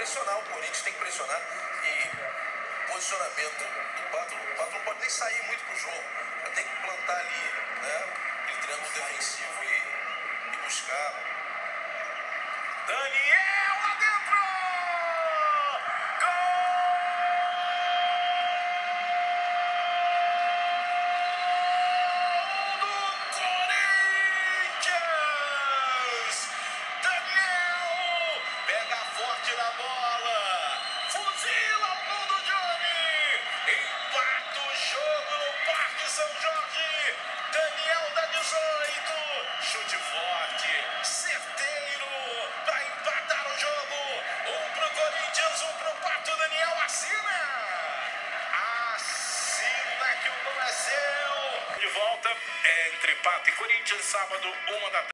pressionar o Corinthians, tem que pressionar. E posicionamento do Pato, o não pode nem sair muito pro jogo. Tem que plantar ali, né? Aquele triângulo defensivo e, e buscar. Daniel na bola, fuzila gol do Johnny, empata o jogo no Parque São Jorge. Daniel da 18, chute forte, certeiro para empatar o jogo. Um pro Corinthians, um pro Pato. Daniel assina. Assina que o gol é seu. De volta entre Pato e Corinthians, sábado, uma da tarde.